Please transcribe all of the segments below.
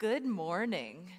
Good morning.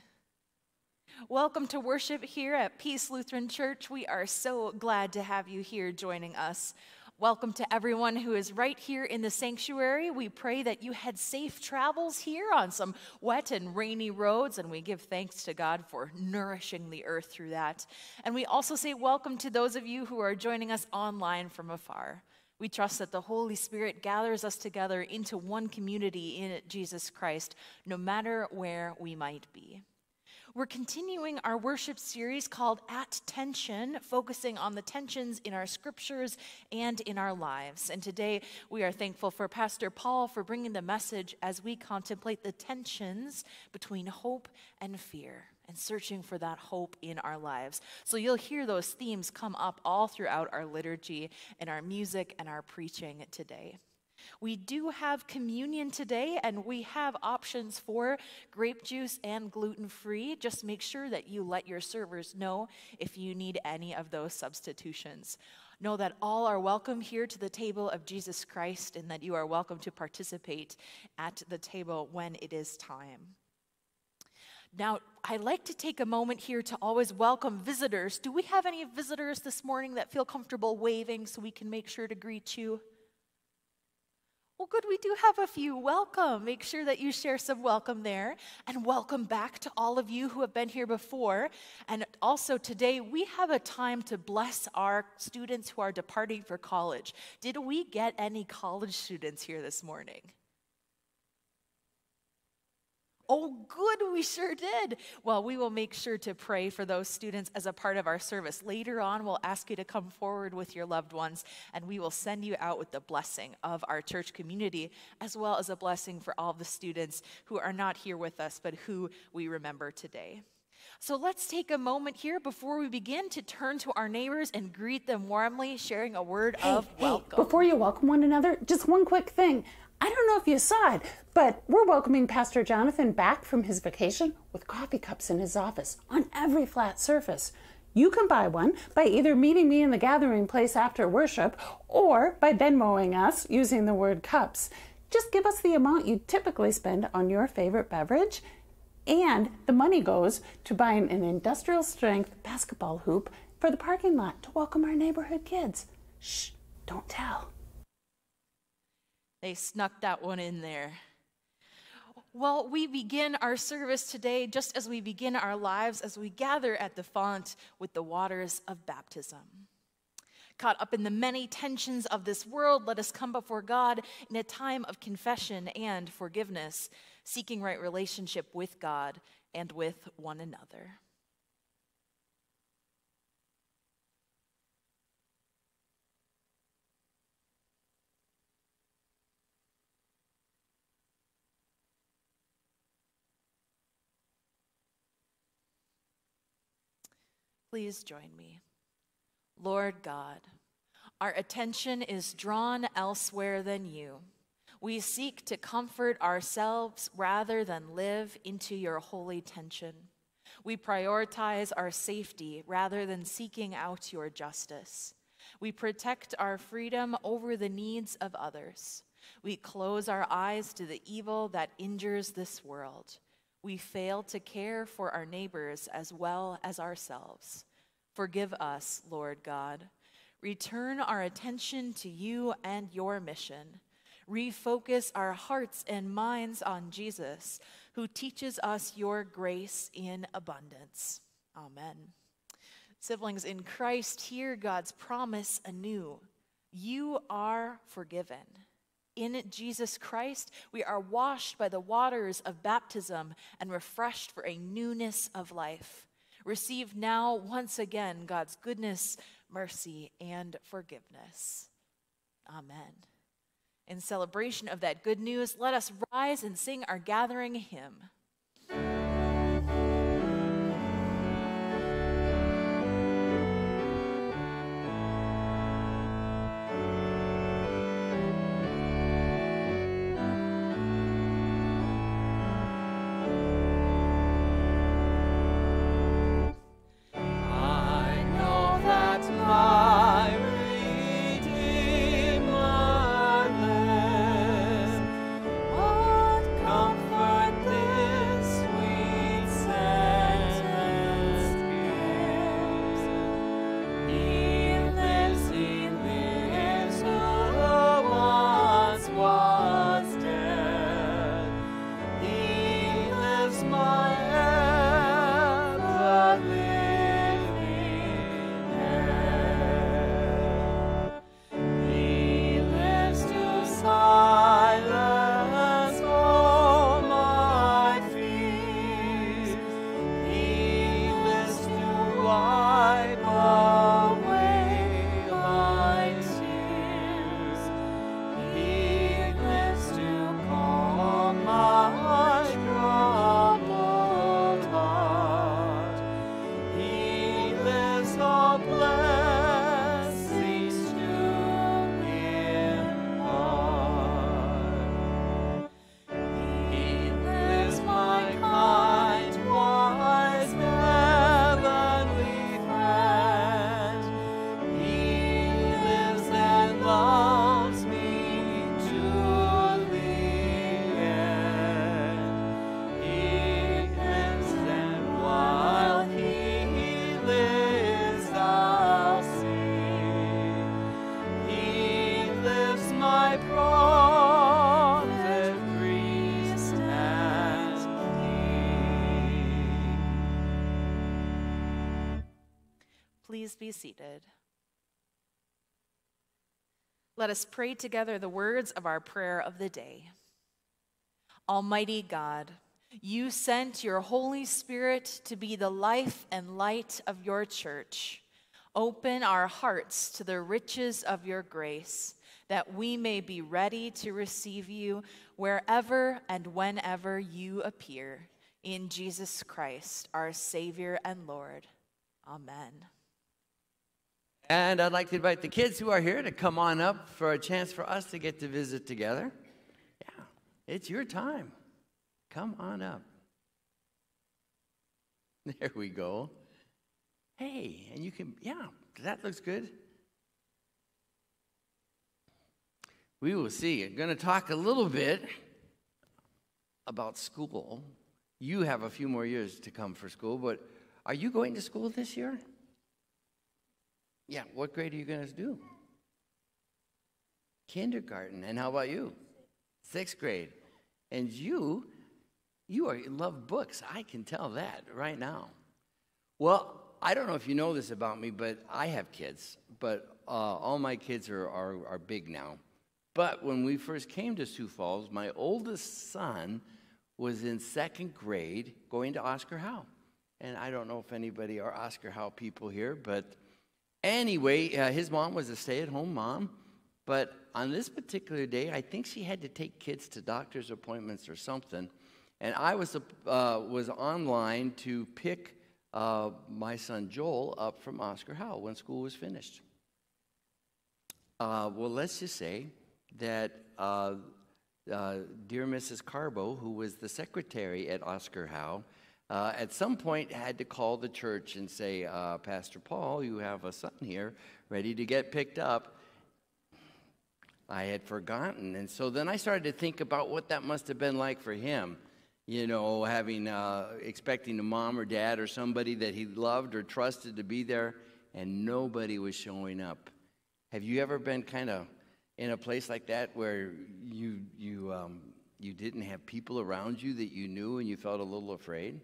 Welcome to worship here at Peace Lutheran Church. We are so glad to have you here joining us. Welcome to everyone who is right here in the sanctuary. We pray that you had safe travels here on some wet and rainy roads, and we give thanks to God for nourishing the earth through that. And we also say welcome to those of you who are joining us online from afar. We trust that the Holy Spirit gathers us together into one community in Jesus Christ, no matter where we might be. We're continuing our worship series called At Tension, focusing on the tensions in our scriptures and in our lives. And today we are thankful for Pastor Paul for bringing the message as we contemplate the tensions between hope and fear and searching for that hope in our lives. So you'll hear those themes come up all throughout our liturgy and our music and our preaching today. We do have communion today, and we have options for grape juice and gluten free. Just make sure that you let your servers know if you need any of those substitutions. Know that all are welcome here to the table of Jesus Christ, and that you are welcome to participate at the table when it is time. Now, I like to take a moment here to always welcome visitors. Do we have any visitors this morning that feel comfortable waving so we can make sure to greet you? Well, good, we do have a few. Welcome. Make sure that you share some welcome there. And welcome back to all of you who have been here before. And also today, we have a time to bless our students who are departing for college. Did we get any college students here this morning? Oh, good, we sure did. Well, we will make sure to pray for those students as a part of our service. Later on, we'll ask you to come forward with your loved ones, and we will send you out with the blessing of our church community, as well as a blessing for all the students who are not here with us, but who we remember today. So let's take a moment here before we begin to turn to our neighbors and greet them warmly, sharing a word hey, of hey, welcome. Before you welcome one another, just one quick thing. I don't know if you saw it, but we're welcoming Pastor Jonathan back from his vacation with coffee cups in his office on every flat surface. You can buy one by either meeting me in the gathering place after worship or by Venmoing us using the word cups. Just give us the amount you typically spend on your favorite beverage, and the money goes to buying an industrial strength basketball hoop for the parking lot to welcome our neighborhood kids. Shh, don't tell. They snuck that one in there. Well, we begin our service today just as we begin our lives as we gather at the font with the waters of baptism. Caught up in the many tensions of this world, let us come before God in a time of confession and forgiveness, seeking right relationship with God and with one another. Please join me. Lord God, our attention is drawn elsewhere than you. We seek to comfort ourselves rather than live into your holy tension. We prioritize our safety rather than seeking out your justice. We protect our freedom over the needs of others. We close our eyes to the evil that injures this world we fail to care for our neighbors as well as ourselves. Forgive us, Lord God. Return our attention to you and your mission. Refocus our hearts and minds on Jesus, who teaches us your grace in abundance. Amen. Siblings in Christ, hear God's promise anew. You are forgiven in Jesus Christ, we are washed by the waters of baptism and refreshed for a newness of life. Receive now, once again, God's goodness, mercy, and forgiveness. Amen. In celebration of that good news, let us rise and sing our gathering hymn. Seated. Let us pray together the words of our prayer of the day. Almighty God, you sent your Holy Spirit to be the life and light of your church. Open our hearts to the riches of your grace, that we may be ready to receive you wherever and whenever you appear. In Jesus Christ, our Savior and Lord. Amen. And I'd like to invite the kids who are here to come on up for a chance for us to get to visit together. Yeah, it's your time. Come on up. There we go. Hey, and you can, yeah, that looks good. We will see. I'm going to talk a little bit about school. You have a few more years to come for school, but are you going to school this year? Yeah, what grade are you going to do? Kindergarten. And how about you? Sixth grade. And you, you are love books. I can tell that right now. Well, I don't know if you know this about me, but I have kids. But uh, all my kids are, are, are big now. But when we first came to Sioux Falls, my oldest son was in second grade going to Oscar Howe. And I don't know if anybody are Oscar Howe people here, but Anyway, uh, his mom was a stay at home mom, but on this particular day, I think she had to take kids to doctor's appointments or something. And I was, uh, was online to pick uh, my son Joel up from Oscar Howe when school was finished. Uh, well, let's just say that uh, uh, dear Mrs. Carbo, who was the secretary at Oscar Howe, uh, at some point had to call the church and say, uh, Pastor Paul, you have a son here ready to get picked up. I had forgotten. And so then I started to think about what that must have been like for him. You know, having, uh, expecting a mom or dad or somebody that he loved or trusted to be there, and nobody was showing up. Have you ever been kind of in a place like that where you, you, um, you didn't have people around you that you knew and you felt a little afraid?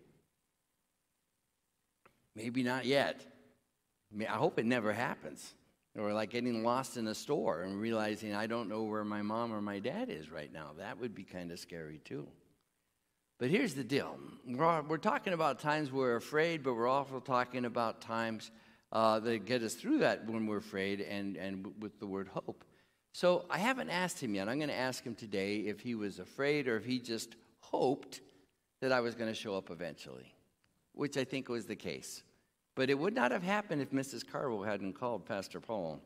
Maybe not yet. I, mean, I hope it never happens. Or like getting lost in a store and realizing I don't know where my mom or my dad is right now. That would be kind of scary too. But here's the deal we're, we're talking about times we're afraid, but we're also talking about times uh, that get us through that when we're afraid and, and with the word hope. So I haven't asked him yet. I'm going to ask him today if he was afraid or if he just hoped that I was going to show up eventually, which I think was the case. But it would not have happened if Mrs. Carwell hadn't called Pastor Paul.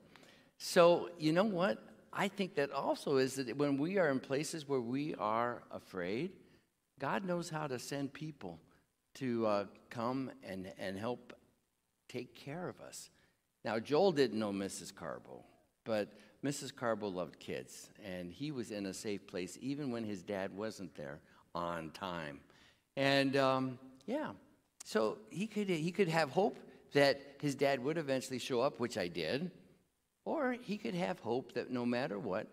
So, you know what? I think that also is that when we are in places where we are afraid, God knows how to send people to uh, come and, and help take care of us. Now, Joel didn't know Mrs. Carbo, but Mrs. Carbo loved kids, and he was in a safe place even when his dad wasn't there on time. And um, yeah, so he could, he could have hope that his dad would eventually show up, which I did, or he could have hope that no matter what,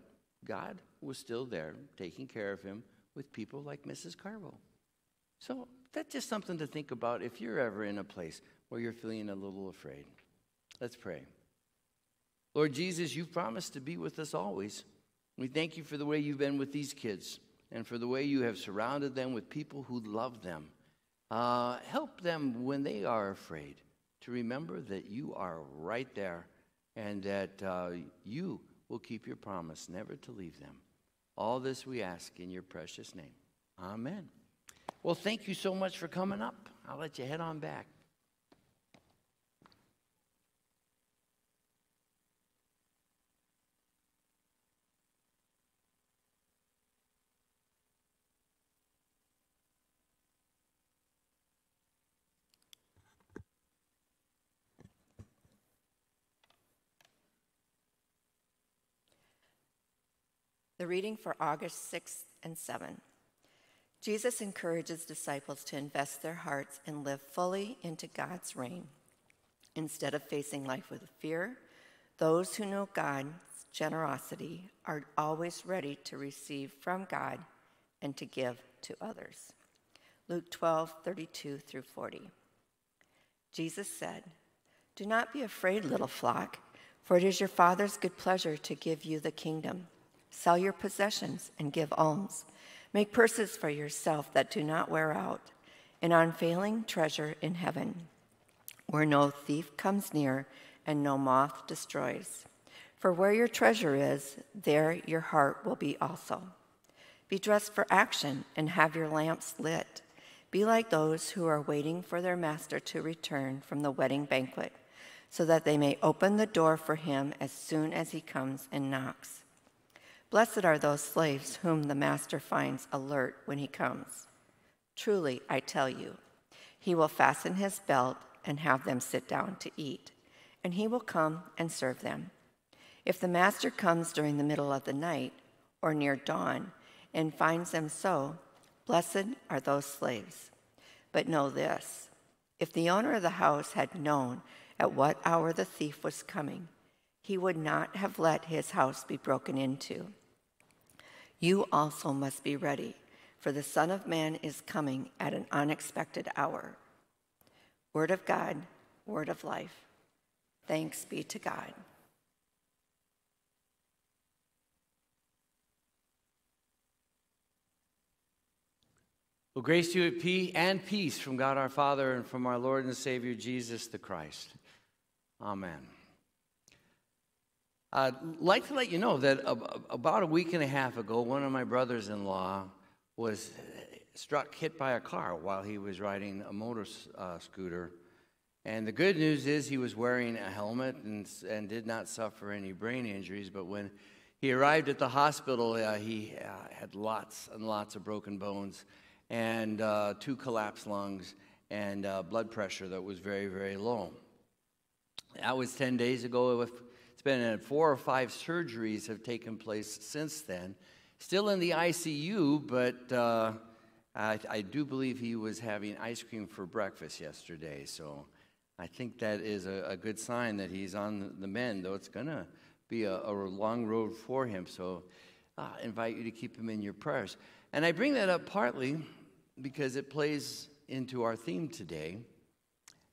God was still there taking care of him with people like Mrs. Carbo. So that's just something to think about if you're ever in a place where you're feeling a little afraid. Let's pray. Lord Jesus, you've promised to be with us always. We thank you for the way you've been with these kids and for the way you have surrounded them with people who love them. Uh, help them when they are afraid to remember that you are right there and that uh, you will keep your promise never to leave them. All this we ask in your precious name. Amen. Well, thank you so much for coming up. I'll let you head on back. The reading for August 6th and 7th. Jesus encourages disciples to invest their hearts and live fully into God's reign. Instead of facing life with fear, those who know God's generosity are always ready to receive from God and to give to others. Luke 12, 32 through 40. Jesus said, Do not be afraid, little flock, for it is your Father's good pleasure to give you the kingdom. Sell your possessions and give alms. Make purses for yourself that do not wear out, an unfailing treasure in heaven, where no thief comes near and no moth destroys. For where your treasure is, there your heart will be also. Be dressed for action and have your lamps lit. Be like those who are waiting for their master to return from the wedding banquet, so that they may open the door for him as soon as he comes and knocks. Blessed are those slaves whom the master finds alert when he comes. Truly, I tell you, he will fasten his belt and have them sit down to eat, and he will come and serve them. If the master comes during the middle of the night or near dawn and finds them so, blessed are those slaves. But know this if the owner of the house had known at what hour the thief was coming, he would not have let his house be broken into. You also must be ready, for the Son of Man is coming at an unexpected hour. Word of God, word of life. Thanks be to God. Well, grace to you and peace from God our Father and from our Lord and Savior Jesus the Christ. Amen. I'd like to let you know that about a week and a half ago, one of my brothers in law was struck, hit by a car while he was riding a motor uh, scooter. And the good news is he was wearing a helmet and, and did not suffer any brain injuries. But when he arrived at the hospital, uh, he uh, had lots and lots of broken bones and uh, two collapsed lungs and uh, blood pressure that was very, very low. That was 10 days ago. It's been uh, four or five surgeries have taken place since then. Still in the ICU, but uh, I, I, do believe he was having ice cream for breakfast yesterday. So I think that is a, a good sign that he's on the mend, though it's going to be a, a, long road for him. So uh, I invite you to keep him in your prayers. And I bring that up partly because it plays into our theme today.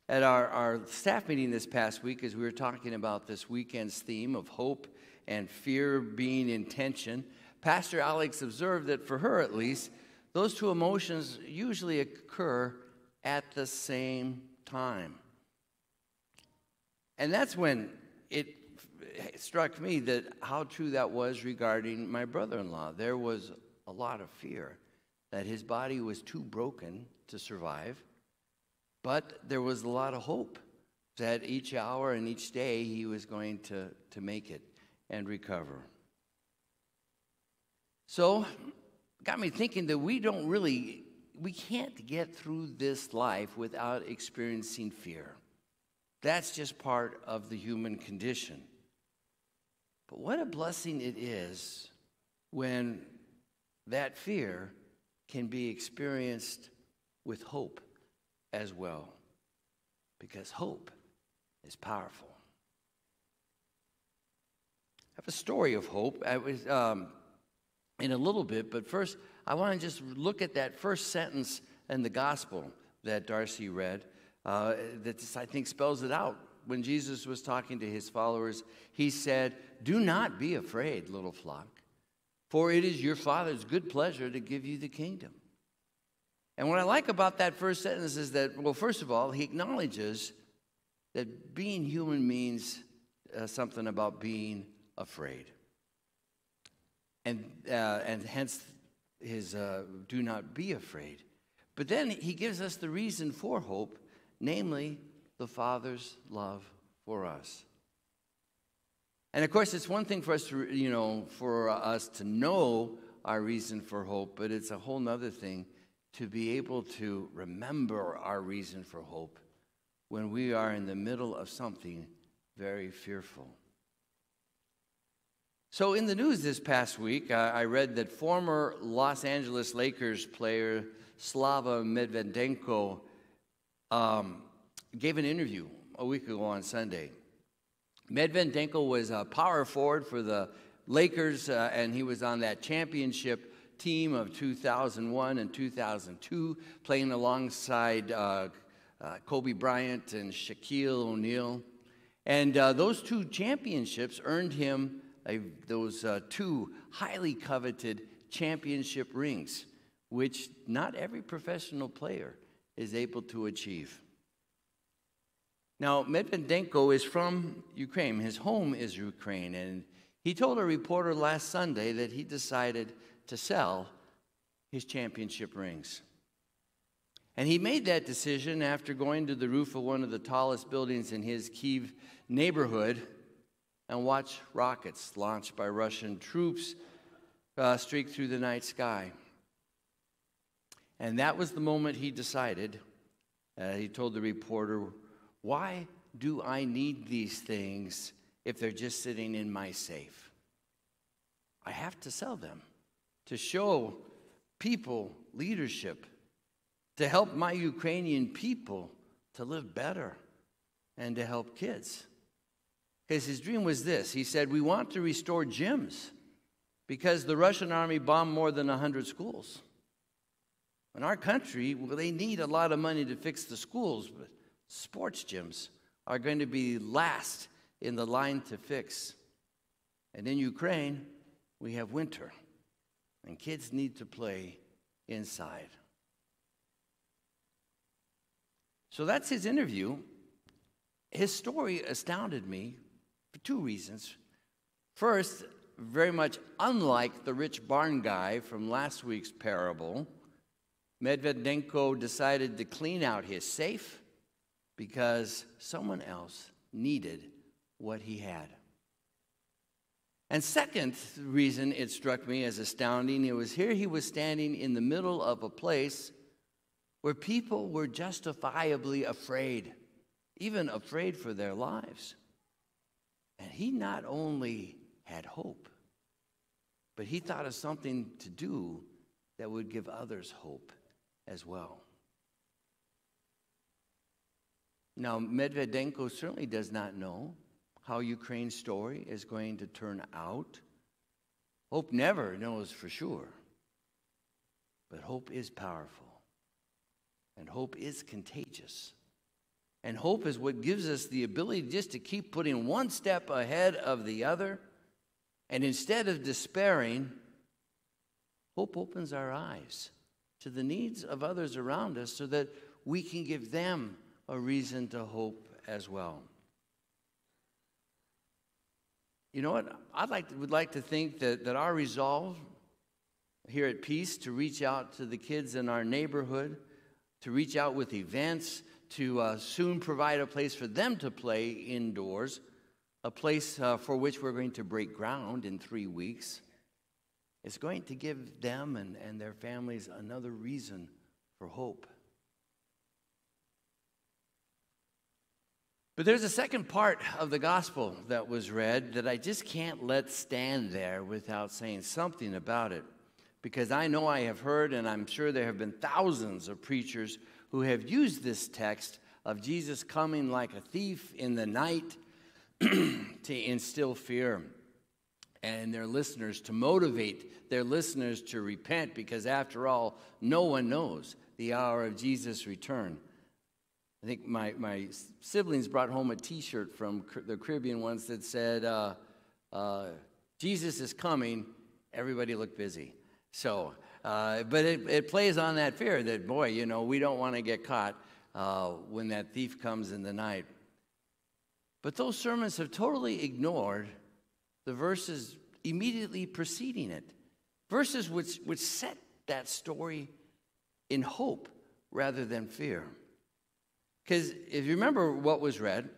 At our, our staff meeting this past week, as we were talking about this weekend's theme of hope and fear being in tension, Pastor Alex observed that for her at least, those two emotions usually occur at the same time. And that's when it struck me that how true that was regarding my brother in law. There was a lot of fear that his body was too broken to survive, but there was a lot of hope that each hour and each day he was going to, to make it and recover. So, got me thinking that we don't really, we can't get through this life without experiencing fear. That's just part of the human condition. But what a blessing it is when that fear can be experienced with hope as well, because hope is powerful. I have a story of hope. I was um, in a little bit, but first I want to just look at that first sentence in the gospel that Darcy read. Uh, that I think spells it out. When Jesus was talking to his followers, he said, "Do not be afraid, little flock." For it is your Father's good pleasure to give you the kingdom. And what I like about that first sentence is that, well, first of all, he acknowledges that being human means uh, something about being afraid. And, uh, and hence his uh, do not be afraid. But then he gives us the reason for hope, namely the Father's love for us. And of course, it's one thing for us to, you know, for us to know our reason for hope, but it's a whole other thing to be able to remember our reason for hope when we are in the middle of something very fearful. So, in the news this past week, I read that former Los Angeles Lakers player Slava Medvedenko um, gave an interview a week ago on Sunday Medvedenko was a power forward for the Lakers, uh, and he was on that championship team of 2001 and 2002, playing alongside uh, uh, Kobe Bryant and Shaquille O'Neal. And uh, those two championships earned him a, those uh, two highly coveted championship rings, which not every professional player is able to achieve. Now, Medvedenko is from Ukraine. His home is Ukraine. And he told a reporter last Sunday that he decided to sell his championship rings. And he made that decision after going to the roof of one of the tallest buildings in his Kiev neighborhood and watch rockets launched by Russian troops uh, streak through the night sky. And that was the moment he decided, uh, he told the reporter, why do I need these things if they're just sitting in my safe? I have to sell them to show people leadership, to help my Ukrainian people to live better, and to help kids. Because his dream was this he said, We want to restore gyms because the Russian army bombed more than 100 schools. In our country, well, they need a lot of money to fix the schools, but sports gyms are going to be last in the line to fix. And in Ukraine, we have winter, and kids need to play inside. So that's his interview. His story astounded me for two reasons. First, very much unlike the rich barn guy from last week's parable, Medvedenko decided to clean out his safe because someone else needed what he had. And second reason it struck me as astounding, it was here he was standing in the middle of a place where people were justifiably afraid, even afraid for their lives. And he not only had hope, but he thought of something to do that would give others hope as well. Now, Medvedenko certainly does not know how Ukraine's story is going to turn out. Hope never knows for sure. But hope is powerful, and hope is contagious. And hope is what gives us the ability just to keep putting one step ahead of the other. And instead of despairing, hope opens our eyes to the needs of others around us so that we can give them a reason to hope as well. You know what? I'd like to, would like to think that, that our resolve here at Peace to reach out to the kids in our neighborhood, to reach out with events, to uh, soon provide a place for them to play indoors, a place uh, for which we're going to break ground in three weeks. It's going to give them and, and their families another reason for hope. But there's a second part of the gospel that was read that I just can't let stand there without saying something about it. Because I know I have heard, and I'm sure there have been thousands of preachers who have used this text of Jesus coming like a thief in the night to instill fear and their listeners, to motivate their listeners to repent, because after all, no one knows the hour of Jesus' return. I think my, my siblings brought home a t shirt from the Caribbean once that said, uh, uh, Jesus is coming, everybody look busy. So, uh, but it, it, plays on that fear that, boy, you know, we don't want to get caught uh, when that thief comes in the night. But those sermons have totally ignored the verses immediately preceding it, verses which, which set that story in hope rather than fear. Because if you remember what was read,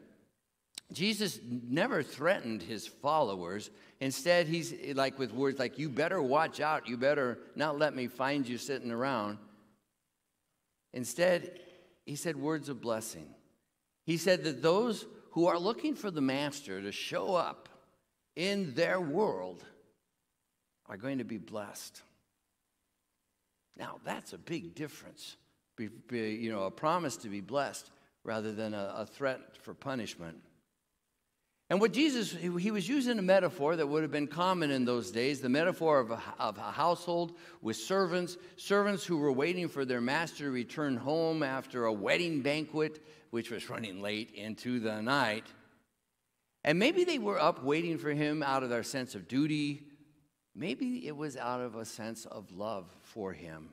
Jesus never threatened his followers. Instead, he's like with words like, You better watch out. You better not let me find you sitting around. Instead, he said words of blessing. He said that those who are looking for the master to show up in their world are going to be blessed. Now, that's a big difference. Be, be, you know, a promise to be blessed rather than a, a threat for punishment. And what Jesus, he was using a metaphor that would have been common in those days the metaphor of a, of a, household with servants, servants who were waiting for their master to return home after a wedding banquet, which was running late into the night. And maybe they were up waiting for him out of their sense of duty. Maybe it was out of a sense of love for him.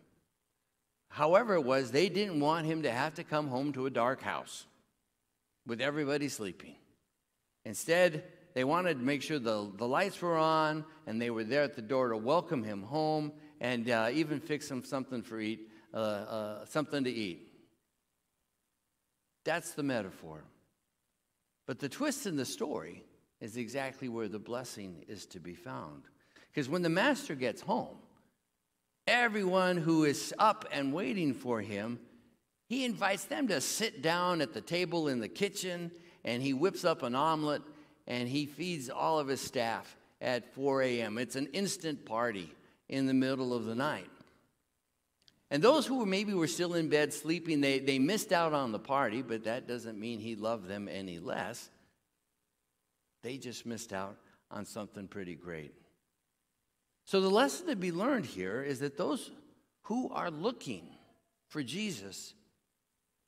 However, it was, they didn't want him to have to come home to a dark house with everybody sleeping. Instead, they wanted to make sure the, the lights were on and they were there at the door to welcome him home and uh, even fix him something for eat, uh, uh, something to eat. That's the metaphor. But the twist in the story is exactly where the blessing is to be found. Because when the master gets home, everyone who is up and waiting for him, he invites them to sit down at the table in the kitchen and he whips up an omelet and he feeds all of his staff at 4 a.m. It's an instant party in the middle of the night. And those who maybe were still in bed sleeping, they, they missed out on the party, but that doesn't mean he loved them any less. They just missed out on something pretty great. So, the lesson to be learned here is that those who are looking for Jesus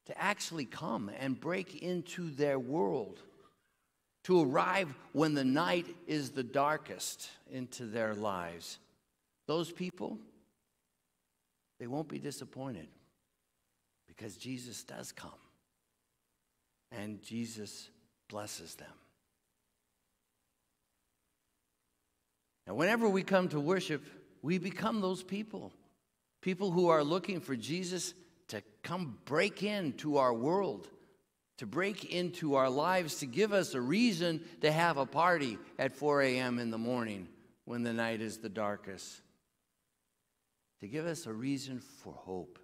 to actually come and break into their world, to arrive when the night is the darkest into their lives. Those people, they won't be disappointed because Jesus does come and Jesus blesses them. Now, whenever we come to worship, we become those people. People who are looking for Jesus to come break into our world, to break into our lives, to give us a reason to have a party at 4 a.m. in the morning when the night is the darkest, to give us a reason for hope.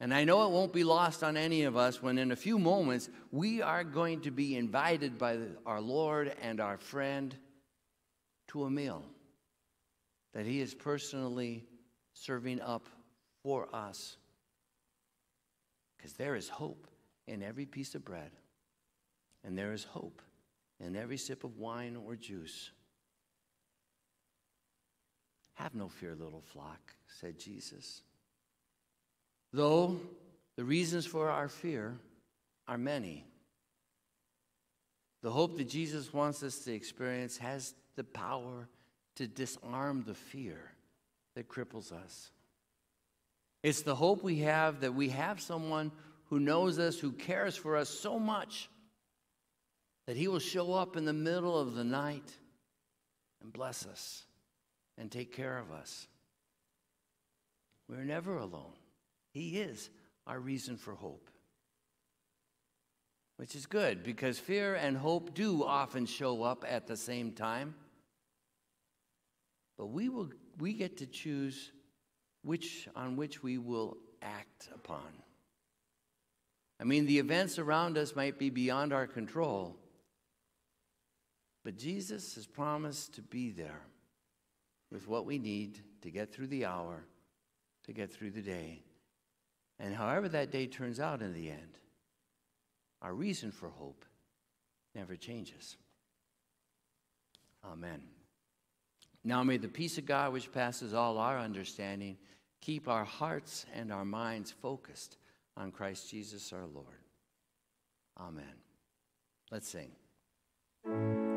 And I know it won't be lost on any of us when, in a few moments, we are going to be invited by our Lord and our friend to a meal that He is personally serving up for us. Because there is hope in every piece of bread, and there is hope in every sip of wine or juice. Have no fear, little flock, said Jesus. Though the reasons for our fear are many, the hope that Jesus wants us to experience has the power to disarm the fear that cripples us. It's the hope we have that we have someone who knows us, who cares for us so much that he will show up in the middle of the night and bless us and take care of us. We're never alone. He is our reason for hope. Which is good because fear and hope do often show up at the same time. But we, will, we get to choose which, on which we will act upon. I mean, the events around us might be beyond our control, but Jesus has promised to be there with what we need to get through the hour, to get through the day. And however that day turns out in the end, our reason for hope never changes. Amen. Now may the peace of God, which passes all our understanding, keep our hearts and our minds focused on Christ Jesus our Lord. Amen. Let's sing.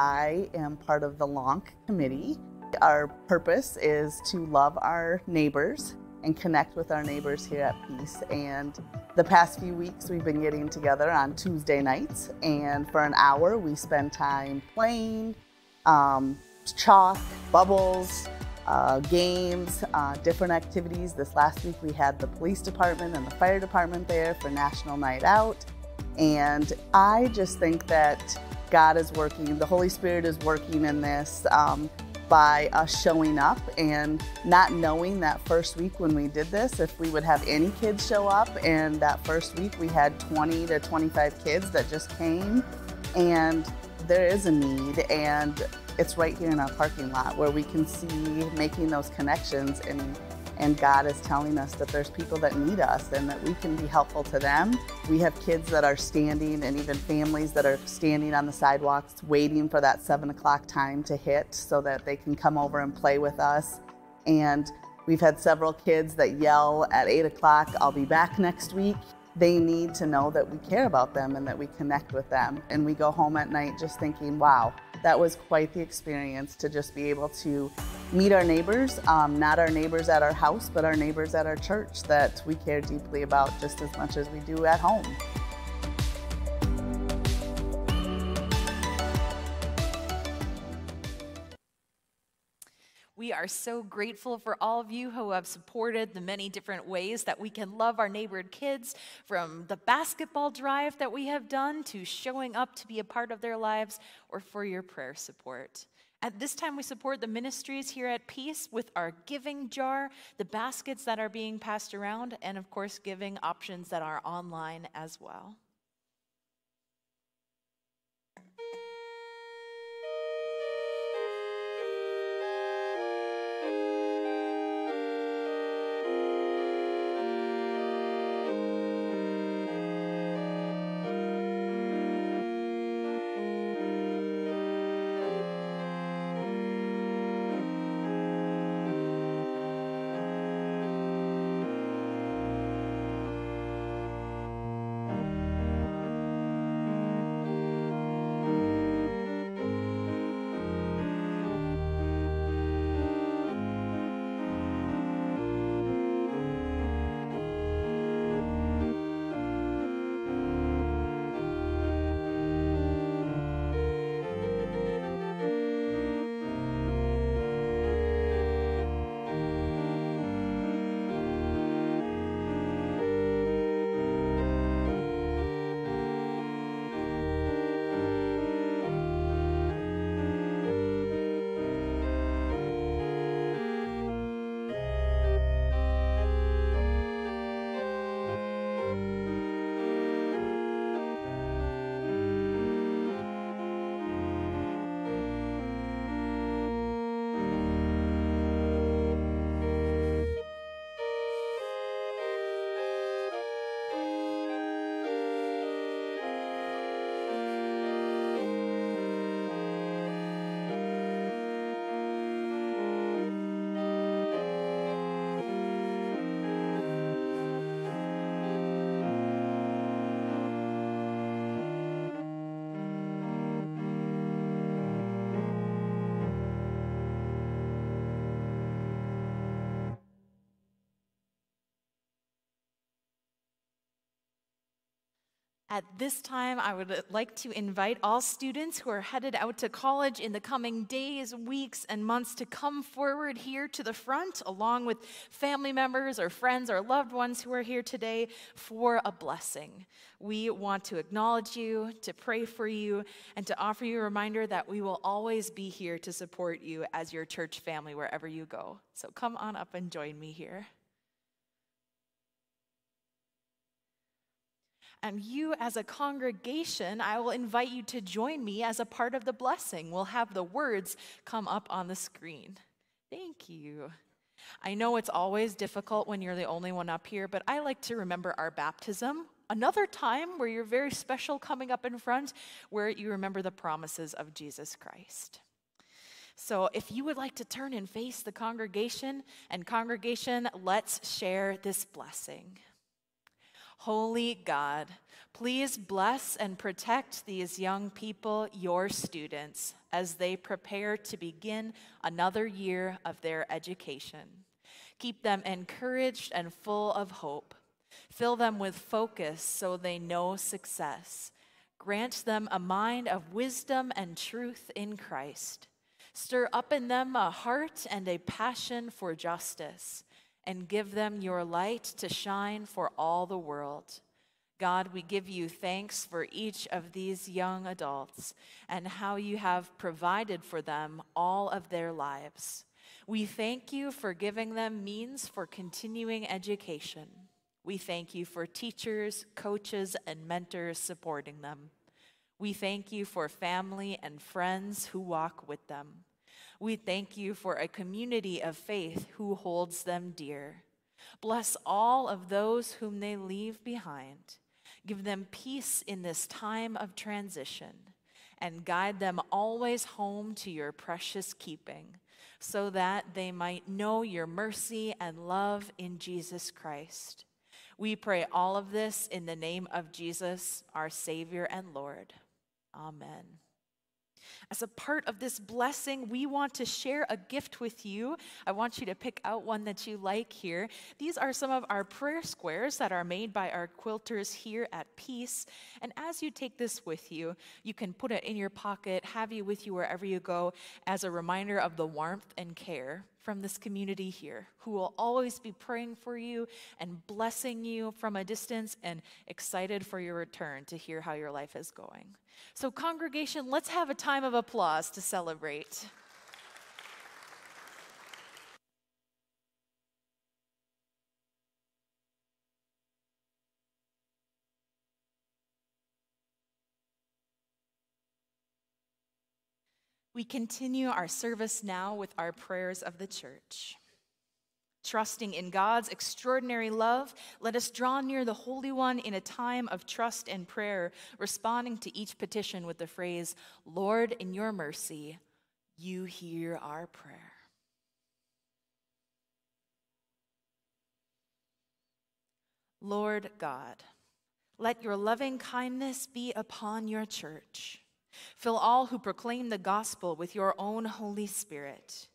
I am part of the LONC committee. Our purpose is to love our neighbors and connect with our neighbors here at Peace. And the past few weeks, we've been getting together on Tuesday nights, and for an hour, we spend time playing um, chalk, bubbles, uh, games, uh, different activities. This last week, we had the police department and the fire department there for National Night Out. And I just think that God is working, the Holy Spirit is working in this um, by us showing up and not knowing that first week when we did this if we would have any kids show up. And that first week we had 20 to 25 kids that just came, and there is a need, and it's right here in our parking lot where we can see making those connections and and God is telling us that there's people that need us and that we can be helpful to them. We have kids that are standing and even families that are standing on the sidewalks waiting for that seven o'clock time to hit so that they can come over and play with us. And we've had several kids that yell at eight o'clock, I'll be back next week. They need to know that we care about them and that we connect with them. And we go home at night just thinking, wow, that was quite the experience to just be able to meet our neighbors, um, not our neighbors at our house, but our neighbors at our church that we care deeply about just as much as we do at home. We are so grateful for all of you who have supported the many different ways that we can love our neighborhood kids, from the basketball drive that we have done to showing up to be a part of their lives, or for your prayer support. At this time, we support the ministries here at Peace with our giving jar, the baskets that are being passed around, and of course, giving options that are online as well. At this time, I would like to invite all students who are headed out to college in the coming days, weeks, and months to come forward here to the front, along with family members or friends or loved ones who are here today for a blessing. We want to acknowledge you, to pray for you, and to offer you a reminder that we will always be here to support you as your church family wherever you go. So come on up and join me here. And you, as a congregation, I will invite you to join me as a part of the blessing. We'll have the words come up on the screen. Thank you. I know it's always difficult when you're the only one up here, but I like to remember our baptism. Another time where you're very special coming up in front, where you remember the promises of Jesus Christ. So, if you would like to turn and face the congregation, and congregation, let's share this blessing. Holy God, please bless and protect these young people, your students, as they prepare to begin another year of their education. Keep them encouraged and full of hope. Fill them with focus so they know success. Grant them a mind of wisdom and truth in Christ. Stir up in them a heart and a passion for justice and give them your light to shine for all the world. God, we give you thanks for each of these young adults and how you have provided for them all of their lives. We thank you for giving them means for continuing education. We thank you for teachers, coaches, and mentors supporting them. We thank you for family and friends who walk with them. We thank you for a community of faith who holds them dear. Bless all of those whom they leave behind. Give them peace in this time of transition and guide them always home to your precious keeping so that they might know your mercy and love in Jesus Christ. We pray all of this in the name of Jesus, our Savior and Lord. Amen. As a part of this blessing, we want to share a gift with you. I want you to pick out one that you like here. These are some of our prayer squares that are made by our quilters here at Peace. And as you take this with you, you can put it in your pocket, have you with you wherever you go, as a reminder of the warmth and care from this community here who will always be praying for you and blessing you from a distance and excited for your return to hear how your life is going. So, congregation, let's have a time of applause to celebrate. We continue our service now with our prayers of the church. Trusting in God's extraordinary love, let us draw near the Holy One in a time of trust and prayer, responding to each petition with the phrase, Lord, in your mercy, you hear our prayer. Lord God, let your loving kindness be upon your church. Fill all who proclaim the gospel with your own Holy Spirit.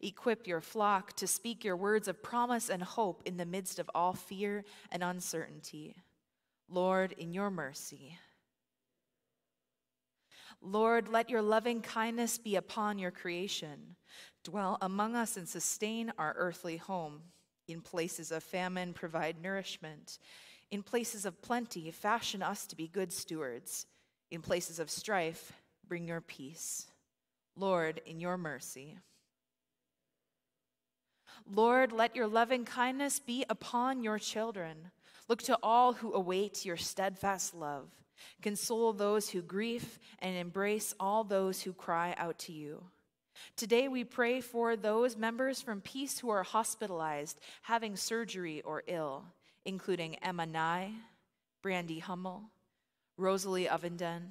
Equip your flock to speak your words of promise and hope in the midst of all fear and uncertainty. Lord, in your mercy. Lord, let your loving kindness be upon your creation. Dwell among us and sustain our earthly home. In places of famine, provide nourishment. In places of plenty, fashion us to be good stewards. In places of strife, bring your peace. Lord, in your mercy. Lord, let your loving kindness be upon your children. Look to all who await your steadfast love. Console those who grieve and embrace all those who cry out to you. Today we pray for those members from Peace who are hospitalized, having surgery, or ill, including Emma Nye, Brandy Hummel, Rosalie Ovenden,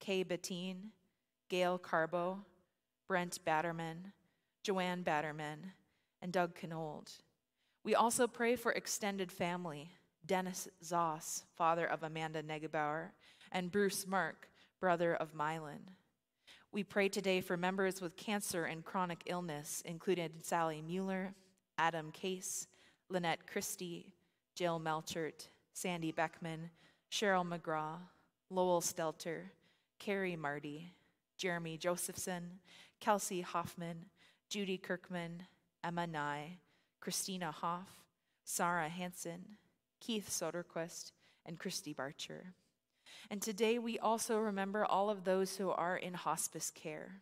Kay Bettine, Gail Carbo, Brent Batterman, Joanne Batterman, and Doug Knold. We also pray for extended family Dennis Zoss, father of Amanda Negebauer, and Bruce Mark, brother of Mylan. We pray today for members with cancer and chronic illness, including Sally Mueller, Adam Case, Lynette Christie, Jill Melchert, Sandy Beckman, Cheryl McGraw, Lowell Stelter, Carrie Marty, Jeremy Josephson, Kelsey Hoffman, Judy Kirkman, Emma Nye, Christina Hoff, Sarah Hansen, Keith Soderquist, and Christy Barcher. And today we also remember all of those who are in hospice care,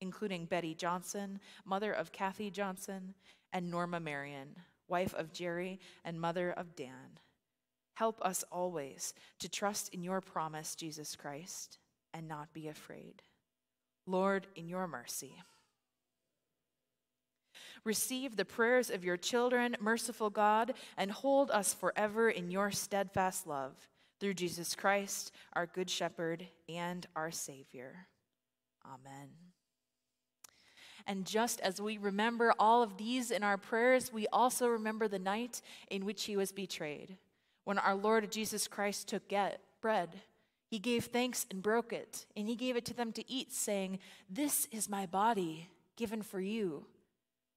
including Betty Johnson, mother of Kathy Johnson, and Norma Marion, wife of Jerry and mother of Dan. Help us always to trust in your promise, Jesus Christ, and not be afraid. Lord, in your mercy. Receive the prayers of your children, merciful God, and hold us forever in your steadfast love through Jesus Christ, our Good Shepherd and our Savior. Amen. And just as we remember all of these in our prayers, we also remember the night in which he was betrayed. When our Lord Jesus Christ took bread, he gave thanks and broke it, and he gave it to them to eat, saying, This is my body given for you.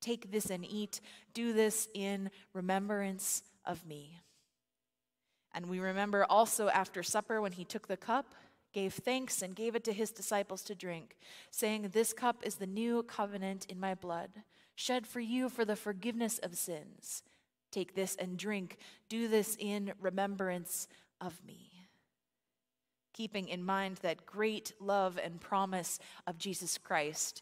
Take this and eat. Do this in remembrance of me. And we remember also after supper when he took the cup, gave thanks, and gave it to his disciples to drink, saying, This cup is the new covenant in my blood, shed for you for the forgiveness of sins. Take this and drink. Do this in remembrance of me. Keeping in mind that great love and promise of Jesus Christ,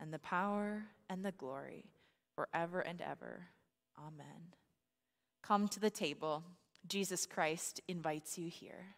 and the power, and the glory, forever and ever. Amen. Come to the table. Jesus Christ invites you here.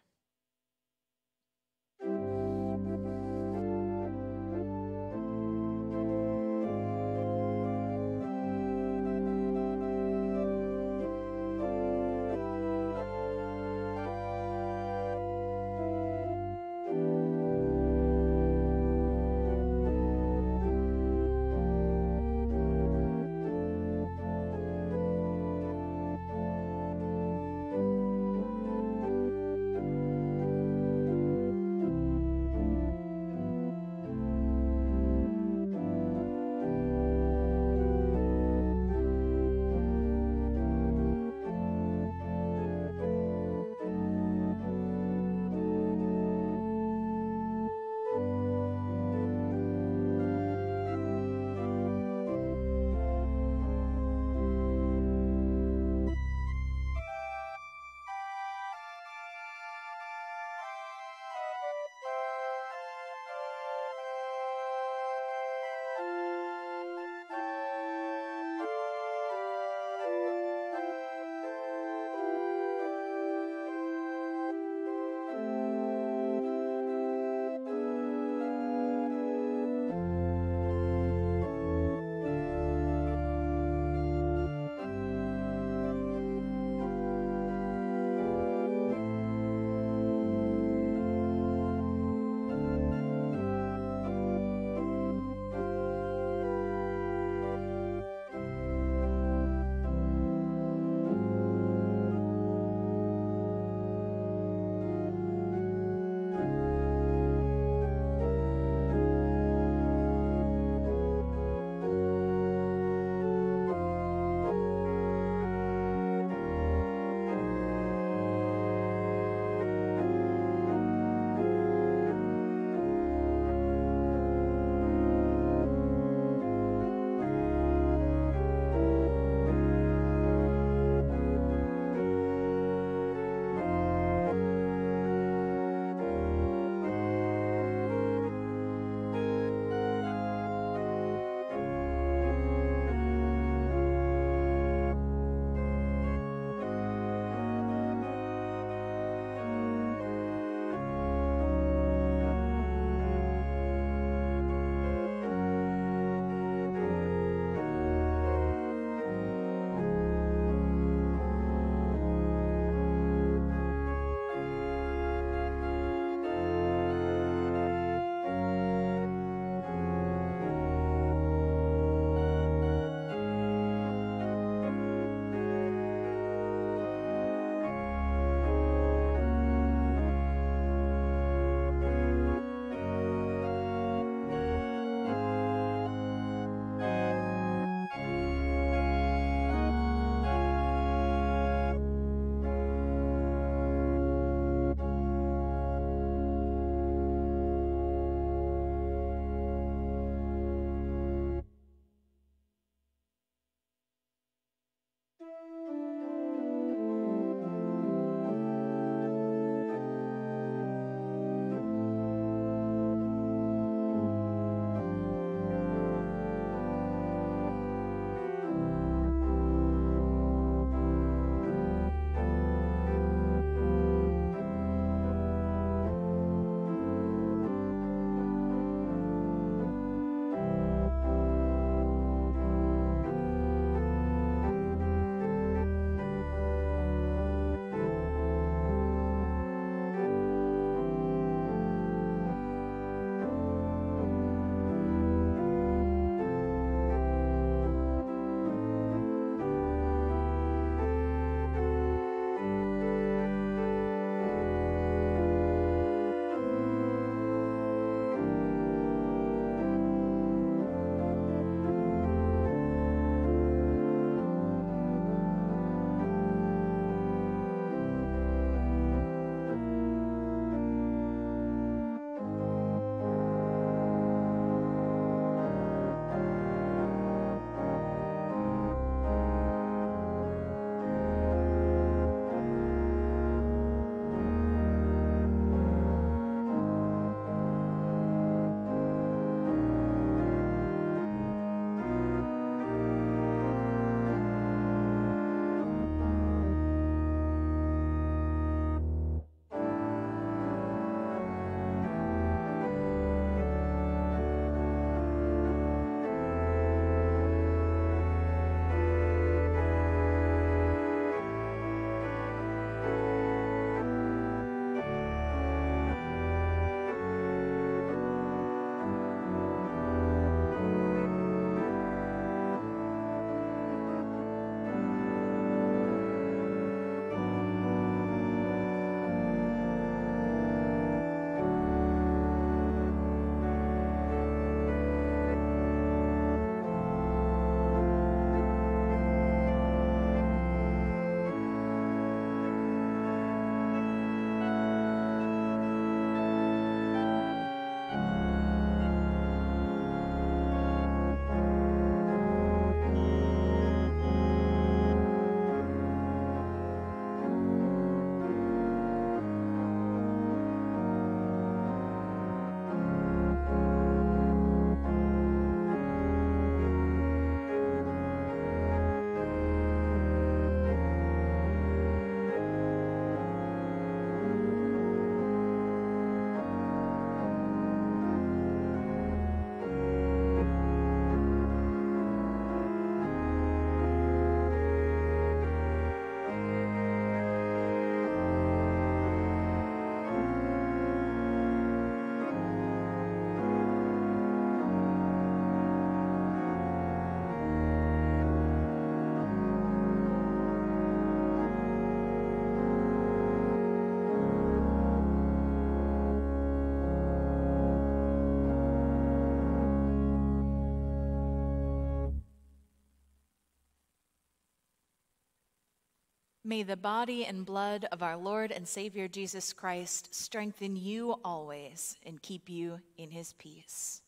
May the body and blood of our Lord and Savior Jesus Christ strengthen you always and keep you in his peace.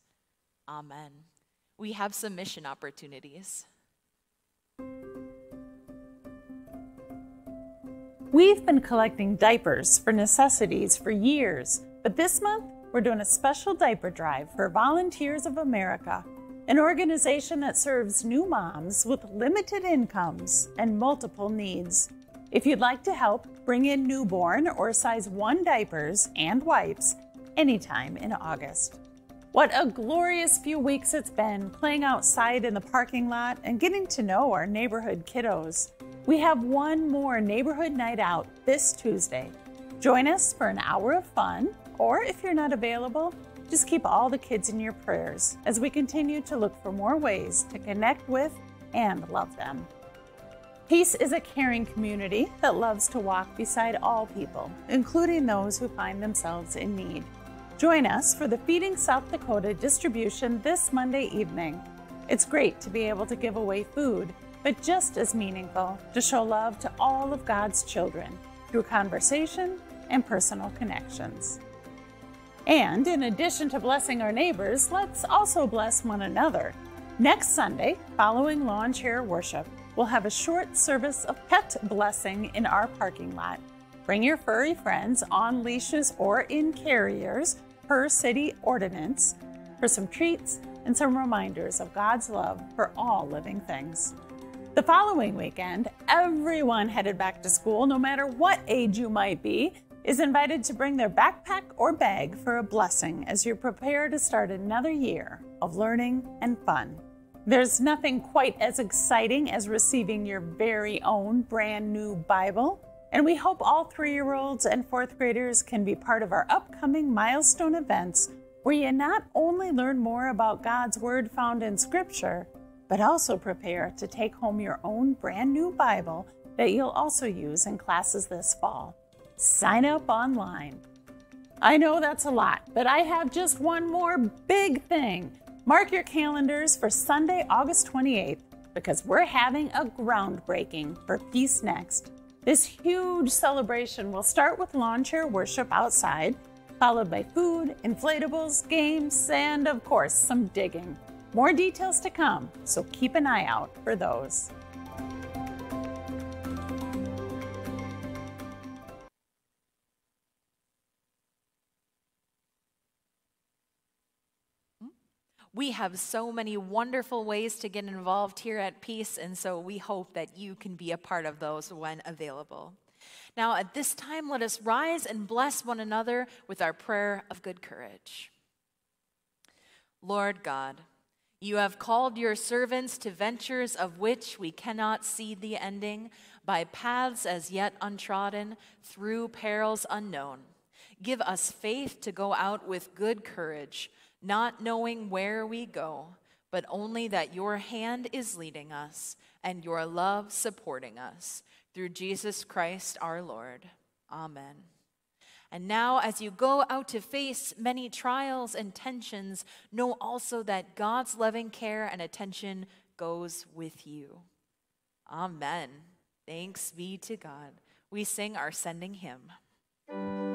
Amen. We have some mission opportunities. We've been collecting diapers for necessities for years, but this month we're doing a special diaper drive for Volunteers of America, an organization that serves new moms with limited incomes and multiple needs. If you'd like to help, bring in newborn or size 1 diapers and wipes anytime in August. What a glorious few weeks it's been playing outside in the parking lot and getting to know our neighborhood kiddos. We have one more neighborhood night out this Tuesday. Join us for an hour of fun, or if you're not available, just keep all the kids in your prayers as we continue to look for more ways to connect with and love them. Peace is a caring community that loves to walk beside all people, including those who find themselves in need. Join us for the Feeding South Dakota distribution this Monday evening. It's great to be able to give away food but just as meaningful to show love to all of God's children through conversation and personal connections. And in addition to blessing our neighbors, let's also bless one another. Next Sunday, following lawn chair worship, we'll have a short service of pet blessing in our parking lot. Bring your furry friends on leashes or in carriers per city ordinance for some treats and some reminders of God's love for all living things. The following weekend, everyone headed back to school, no matter what age you might be, is invited to bring their backpack or bag for a blessing as you prepare to start another year of learning and fun. There's nothing quite as exciting as receiving your very own brand new Bible, and we hope all three year olds and fourth graders can be part of our upcoming milestone events where you not only learn more about God's Word found in Scripture, but also prepare to take home your own brand new Bible that you'll also use in classes this fall. Sign up online. I know that's a lot, but I have just one more big thing. Mark your calendars for Sunday, August 28th, because we're having a groundbreaking for Peace Next. This huge celebration will start with lawn chair worship outside, followed by food, inflatables, games, and of course, some digging. More details to come, so keep an eye out for those. We have so many wonderful ways to get involved here at Peace, and so we hope that you can be a part of those when available. Now, at this time, let us rise and bless one another with our prayer of good courage. Lord God, you have called your servants to ventures of which we cannot see the ending, by paths as yet untrodden, through perils unknown. Give us faith to go out with good courage, not knowing where we go, but only that your hand is leading us and your love supporting us. Through Jesus Christ our Lord. Amen. And now, as you go out to face many trials and tensions, know also that God's loving care and attention goes with you. Amen. Thanks be to God. We sing our sending hymn.